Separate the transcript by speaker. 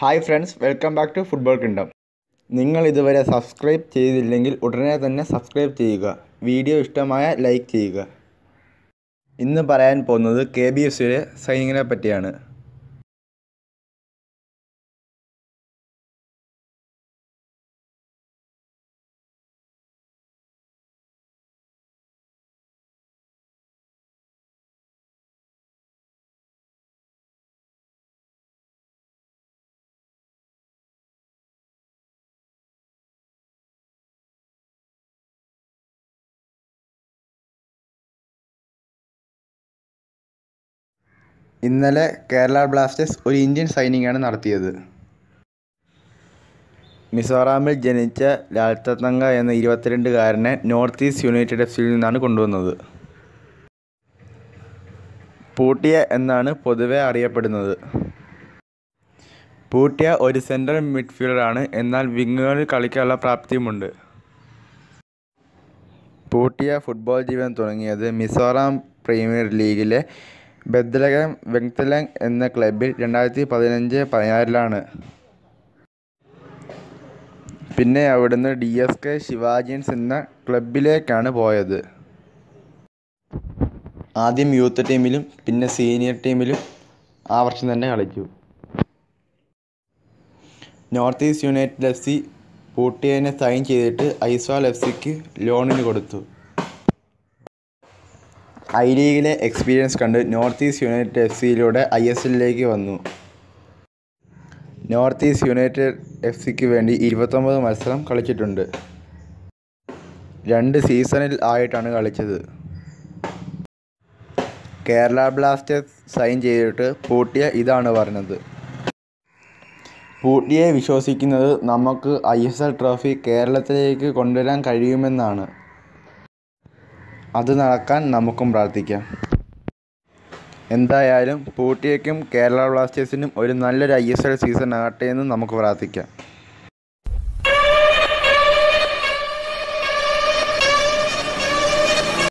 Speaker 1: Hi friends welcome back to football kingdom നിങ്ങൾ ഇതുവരെ subscribe ചെയ്തില്ലെങ്കിൽ ഉടനെ തന്നെ സബ്സ്ക്രൈബ് ചെയ്യുക. വീഡിയോ ഇഷ്ടമായ ലൈക്ക് ചെയ്യുക. ഇന്ന് പറയാൻ പോകുന്നത് കെ ബി എഫ് സിയുടെ സൈനികനെ പറ്റിയാണ്. ഇന്നലെ കേരള ബ്ലാസ്റ്റേഴ്സ് ഒരു ഇന്ത്യൻ സൈനിങ്ങാണ് നടത്തിയത്. മിസോറാമിൽ ജനിച്ച ലാൽത്തത്തങ്ക എന്ന ഇരുപത്തിരണ്ടുകാരനെ നോർത്ത് ഈസ്റ്റ് യുണൈറ്റഡ് എഫ് സിയിൽ നിന്നാണ് കൊണ്ടുവന്നത്. പൂട്ടിയ എന്നാണ് പൊതുവെ അറിയപ്പെടുന്നത്. പൂട്ടിയ ഒരു സെൻട്രൽ മിഡ്ഫീൽഡറാണ് എന്നാൽ വിങ്ങുകളിൽ കളിക്കാനുള്ള പ്രാപ്തിയുമുണ്ട്. പൂട്ടിയ ഫുട്ബോൾ ജീവിതം തുടങ്ങിയത് മിസോറാം പ്രീമിയർ ലീഗിലെ ബദ്ലഗം വെങ്തലങ് എന്ന ക്ലബ്ബിൽ രണ്ടായിരത്തി പതിനഞ്ച് പതിനാറിലാണ്. പിന്നെ അവിടുന്ന് ഡി എസ് കെ ശിവാജിയൻസ് എന്ന ക്ലബിലേക്കാണ് പോയത്. ആദ്യം യൂത്ത് ടീമിലും പിന്നെ സീനിയർ ടീമിലും ആ വർഷം തന്നെ കളിച്ചു. North east united F C പൂട്ടിയനെ sign ചെയ്തിട്ട് ഐസ്വാൾ എഫ് സിക്ക് ലോണിന് കൊടുത്തു. ഐ ലീഗിലെ എക്സ്പീരിയൻസ് കണ്ട് നോർത്ത് ഈസ്റ്റ് യുണൈറ്റഡ് എഫ് സിയിലൂടെ ഐ എസ് എല്ലിലേക്ക് വന്നു. നോർത്ത് ഈസ്റ്റ് യുണൈറ്റഡ് എഫ് സിക്ക് വേണ്ടി ഇരുപത്തൊമ്പത് മത്സരം കളിച്ചിട്ടുണ്ട്. രണ്ട് സീസണിൽ ആയിട്ടാണ് കളിച്ചത്. കേരള ബ്ലാസ്റ്റേഴ്സ് സൈൻ ചെയ്തിട്ട് പൂട്ടിയ ഇതാണ് പറഞ്ഞത്. പൂട്ടിയെ വിശ്വസിക്കുന്നത് നമുക്ക് ഐ എസ് എൽ ട്രോഫി കേരളത്തിലേക്ക് കൊണ്ടുവരാൻ കഴിയുമെന്നാണ്. അത് നടക്കാൻ നമുക്കും പ്രാർത്ഥിക്കാം. എന്തായാലും പൂട്ടിയയ്ക്കും കേരള ബ്ലാസ്റ്റേഴ്സിനും ഒരു നല്ലൊരു ഐ എസ് എൽ സീസൺ ആകട്ടെ എന്ന് നമുക്ക് പ്രാർത്ഥിക്കാം.